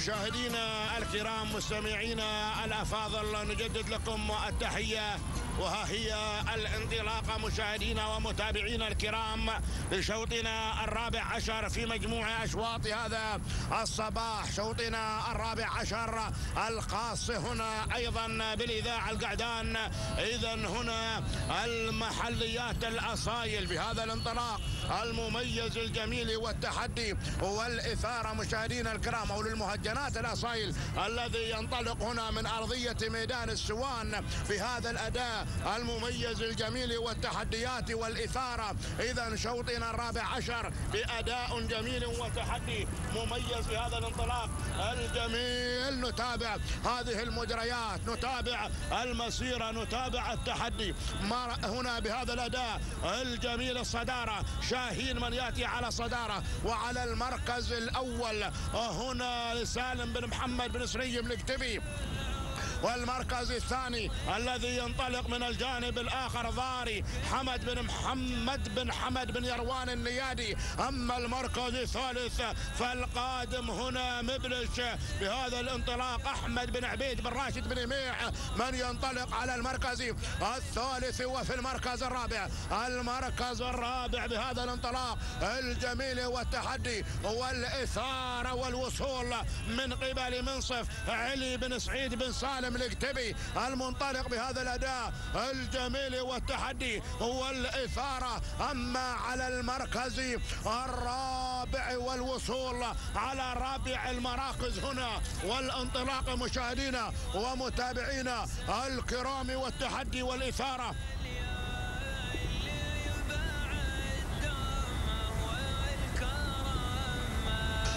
مشاهدينا الكرام مستمعينا الأفاضل نجدد لكم التحية. وها هي الانطلاقة مشاهدينا ومتابعينا الكرام لشوطنا الرابع عشر في مجموع أشواط هذا الصباح. شوطنا الرابع عشر الخاص هنا أيضا بالإذاعة القعدان. إذا هنا المحليات الأصايل بهذا الانطلاق. المميز الجميل والتحدي والإثارة مشاهدينا الكرام أو للمهجنات الأصايل الذي ينطلق هنا من أرضية ميدان السوان في هذا الأداء المميز الجميل والتحديات والإثارة. إذا شوطنا الرابع عشر بأداء جميل وتحدي مميز في هذا الانطلاق. الجميل نتابع هذه المجريات نتابع المسيرة نتابع التحدي. هنا بهذا الأداء الجميل الصدارة شاهين من يأتي على صدارة وعلى المركز الأول. هنا سالم بن محمد بن سريم الكتبي والمركز الثاني الذي ينطلق من الجانب الآخر ضاري حمد بن محمد بن حمد بن يروان النيادي. أما المركز الثالث فالقادم هنا مبلش بهذا الانطلاق أحمد بن عبيد بن راشد بن ميح من ينطلق على المركز الثالث وفي المركز الرابع. المركز الرابع بهذا الانطلاق الجميل والتحدي والإثارة والوصول من قبل منصف علي بن سعيد بن سالم الملكتبي المنطلق بهذا الأداء الجميل والتحدي والإثارة. أما على المركز الرابع والوصول على رابع المراكز هنا والانطلاق مشاهدينا ومتابعينا الكرام والتحدي والإثارة.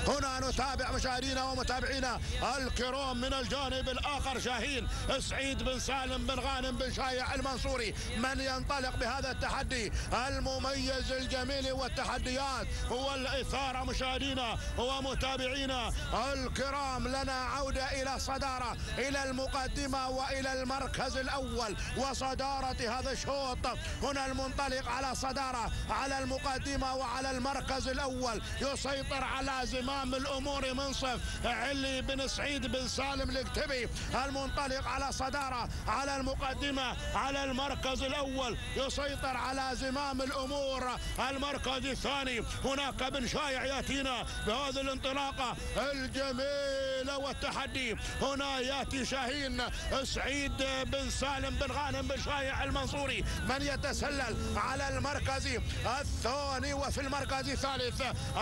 هنا نتابع مشاهدينا ومتابعينا. الكرام من الجانب الآخر شاهين سعيد بن سالم بن غانم بن شايع المنصوري. من ينطلق بهذا التحدي؟ المميز الجميل والتحديات. والاثاره مشاهدينا ومتابعينا. الكرام لنا عودة إلى الصداره إلى المقدمة وإلى المركز الأول وصدارة هذا الشوط. هنا المنطلق على صدارة على المقدمة وعلى المركز الأول. يسيطر على زمام امام الأمور منصف علي بن سعيد بن سالم الكتبي المنطلق على صدارة على المقدمة على المركز الأول يسيطر على زمام الأمور. المركز الثاني هناك بن شايع يأتينا بهذه الانطلاقة الجميلة والتحدي. هنا يأتي شاهين سعيد بن سالم بن غانم بن شايع المنصوري من يتسلل على المركز الثاني وفي المركز الثالث.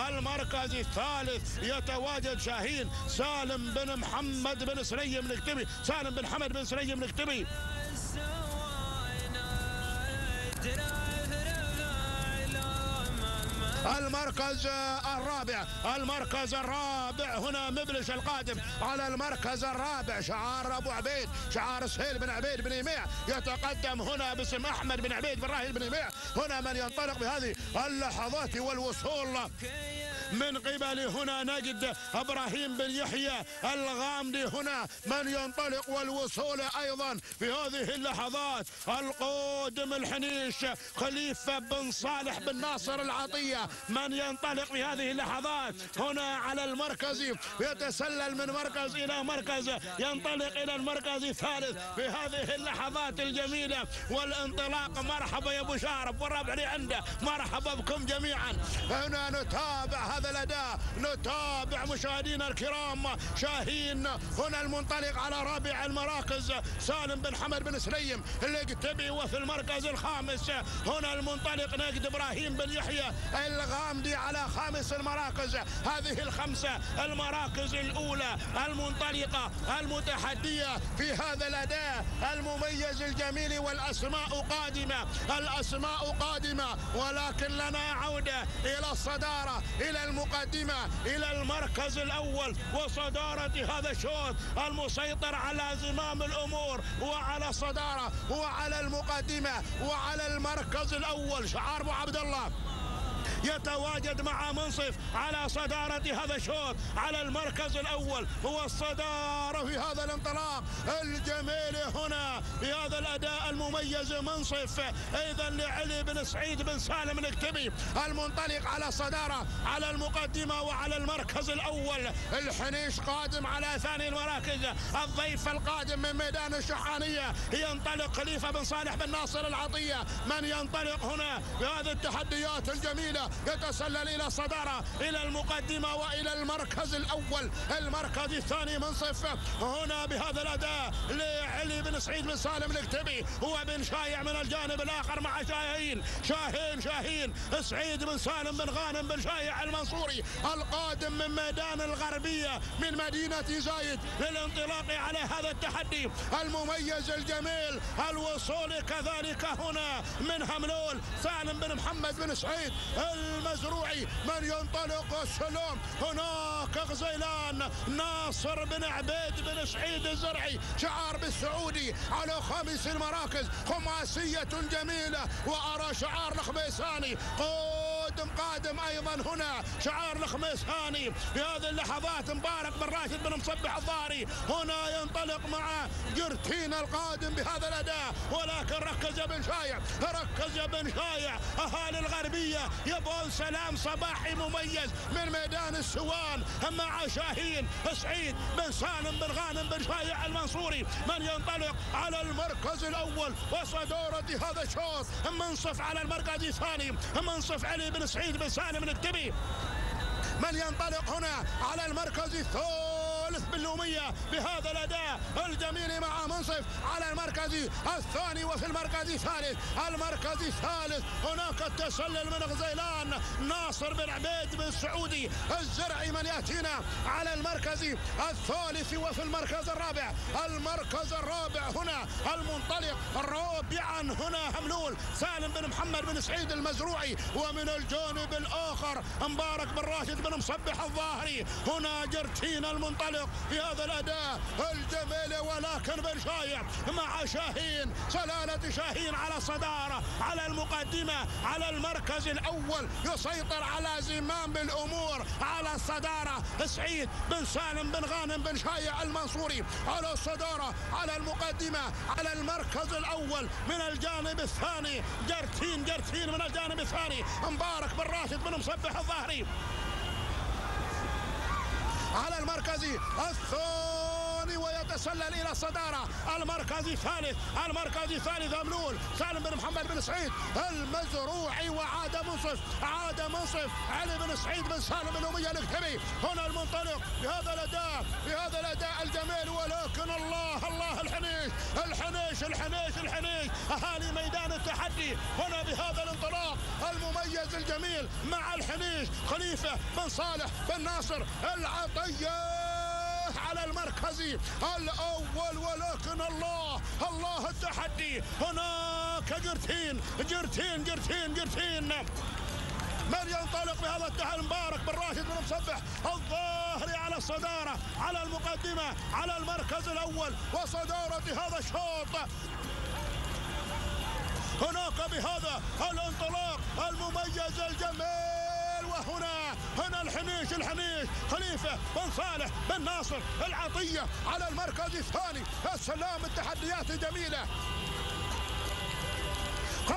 المركز الثالث يتواجد شاهين. سالم بن محمد بن سري من الكتبي. سالم بن حمد بن سري من الكتبي. المركز الرابع. المركز الرابع هنا مبلش القادم. على المركز الرابع شعار أبو عبيد. شعار سهيل بن عبيد بن يميع. يتقدم هنا باسم أحمد بن عبيد بن راهيل بن يميع. هنا من ينطلق بهذه اللحظات والوصول. من قبل هنا نجد إبراهيم بن يحيى الغامدي هنا من ينطلق والوصول أيضا في هذه اللحظات. القادم الحنيش خليفة بن صالح بن ناصر العطية من ينطلق في هذه اللحظات. هنا على المركز يتسلل من مركز إلى مركز ينطلق إلى المركز الثالث في هذه اللحظات الجميلة. والانطلاق مرحبا يا أبو شارب والربع اللي عنده مرحبا بكم جميعا. هنا نتابع هذا الأداء. نتابع مشاهدينا الكرام. شاهين هنا المنطلق على رابع المراكز. سالم بن حمد بن سليم القتبي وفي المركز الخامس. هنا المنطلق نجد إبراهيم بن يحيى الغامدي على خامس المراكز. هذه الخمسة المراكز الأولى المنطلقة المتحدية في هذا الأداء المميز الجميل والأسماء قادمة. الأسماء قادمة ولكن لنا عودة إلى الصدارة إلى المقدمة إلى المركز الأول وصدارة هذا الشوط. المسيطر على زمام الأمور وعلى الصدارة وعلى المقدمة وعلى المركز الأول. شعار أبو عبد الله يتواجد مع منصف على صدارة هذا الشوط على المركز الأول. هو الصدارة في هذا الانطلاق الجميل هنا في هذا الأداء المميز منصف إذا لعلي بن سعيد بن سالم الكتبي المنطلق على الصدارة على المقدمة وعلى المركز الأول. الحنيش قادم على ثاني المراكز. الضيف القادم من ميدان الشحانية. ينطلق خليفة بن صالح بن ناصر العطية. من ينطلق هنا؟ بهذه التحديات الجميلة يتسلل إلى الصدارة إلى المقدمة وإلى المركز الأول. المركز الثاني منصف هنا بهذا الأداء لعلي بن سعيد بن سالم. الكتبي هو بن شايع من الجانب الآخر مع شاهين. شاهين شاهين. سعيد بن سالم بن غانم بن شايع المنصوري. القادم من ميدان الغربية من مدينة زايد للانطلاق على هذا التحدي. المميز الجميل الوصول كذلك هنا من هملول سالم بن محمد بن سعيد المزروعي. من ينطلق السلوم؟ هناك غزيلان. ناصر بن عبيد بن سعيد الزرعي شعار بالسعودي. على خامس المراكز. خماسية جميلة. وأرى شعار الخميساني قادم قادم أيضا هنا شعار الخميساني في هذه اللحظات مبارك بن راشد بن مصبح الظاهري. هنا ينطلق مع جرتين القادم بهذا الأداء. ولكن ركز بن شايع ركز بن شايع. أهالي الغربية يبون سلام صباحي مميز من ميدان السوان. مع شاهين سعيد بن سالم بن غانم بن شايع المنصوري. من ينطلق على المركز الأول وصدورة هذا الشوط. منصف على المركز الثاني. منصف علي بن سعيد بن سالم الكتبي من ينطلق هنا على المركز الثالث باللومية بهذا الأداء الجميل مع منصف على المركز الثاني وفي المركز الثالث. المركز الثالث هناك التسلل من غزيلان. ناصر بن عبيد بن سعودي الزرعي من يأتينا على المركز الثالث وفي المركز الرابع. المركز الرابع هنا المنطلق رابعا هنا هملول سالم بن محمد بن سعيد المزروعي. ومن الجانب الآخر مبارك بن راشد بن مصبح الظاهري. هنا جرتين المنطلق. في هذا الأداء الجميل ولكن بن شايع مع شاهين سلالة شاهين على الصدارة على المقدمة على المركز الأول يسيطر على زمام الأمور على الصدارة سعيد بن سالم بن غانم بن شايع المنصوري على الصدارة على المقدمة على المركز الأول من الجانب الثاني جرتين جرتين من الجانب الثاني مبارك بن راشد بن مصبح الظاهري. على المركز الثاني. ويتسلل إلى الصدارة. المركز الثالث المركز الثالث املول سالم بن محمد بن سعيد المزروعي وعاد منصف. عاد منصف. علي بن سعيد بن سالم بن أمية الكتبي هنا المنطلق. بهذا الأداء بهذا الأداء الجميل. ولكن الله الله الحنيش الحنيش الحنيش الحنيش. أهالي ميدان التحدي. هنا بهذا الانطلاق المميز الجميل مع الحنيش. خليفة بن صالح بن ناصر العطية. على المركز الأول ولكن الله الله التحدي. هناك جرتين جرتين جرتين جرتين. من ينطلق بهذا التحدي مبارك بن راشد بن مصبح؟ الظاهري على الصدارة على المقدمة على المركز الأول وصدارة هذا الشوط. هناك بهذا الانطلاق المميز الجميل. وهنا هنا الحنيش الحنيش خليفة بن صالح بن ناصر العطية على المركز الثاني. السلام التحديات جميلة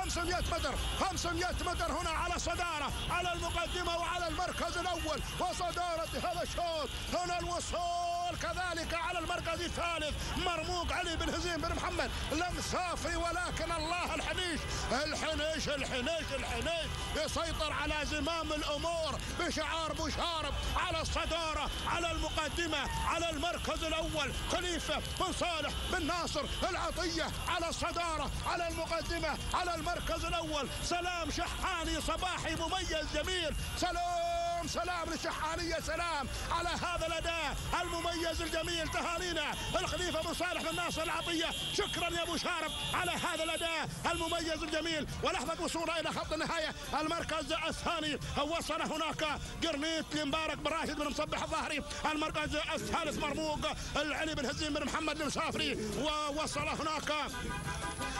500 متر 500 متر هنا على صدارة على المقدمة وعلى المركز الأول وصدارة هذا الشوط. هنا الوصول كذلك على المركز الثالث. مرموق علي بن هزيم بن محمد. لم صافي ولكن الله الحنيش الحنيش الحنيش الحنيش يسيطر على زمام الأمور بشعار بشارب على الصدارة على المقدمة على المركز الأول. خليفة بن صالح بن ناصر العطية على الصدارة على المقدمة على المركز الأول. سلام شحاني صباحي مميز جميل. سلام سلام للشحانية سلام على هذا الأداء المميز الجميل. تهانينا الخليفة بن صالح بن ناصر العطية. شكرا يا أبو شارب على هذا الأداء المميز الجميل. ولحظة وصوله إلى خط النهاية. المركز الثاني. وصل هناك قرنيت لمبارك بن راشد بن مصبح الظاهري. المركز الثالث مرموق العلي بن هزيم بن محمد المسافري ووصل هناك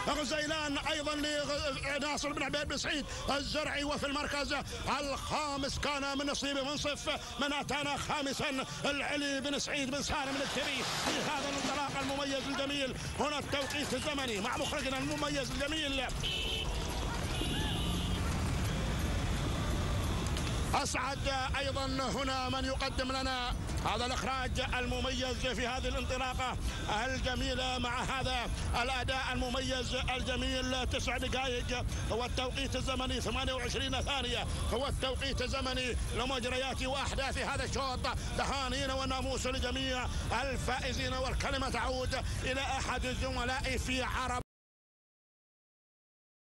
غزيلان أيضا لناصر بن عبيد بن سعيد الزرعي وفي المركز الخامس. كان من نصيب منصف من أتانا خامسا العلي بن سعيد بن سالم الكتبي في هذا الانطلاق المميز الجميل هنا التوقيت الزمني مع مخرجنا المميز الجميل. أسعد أيضا هنا من يقدم لنا هذا الإخراج المميز في هذه الانطلاقة الجميلة. مع هذا الأداء المميز الجميل تسع دقائق هو التوقيت الزمني 28 ثانية هو التوقيت الزمني لمجريات وأحداث هذا الشوط. تهانينا والناموس لجميع الفائزين والكلمة تعود إلى أحد الزملاء في عرب